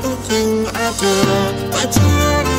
one thing I do I do.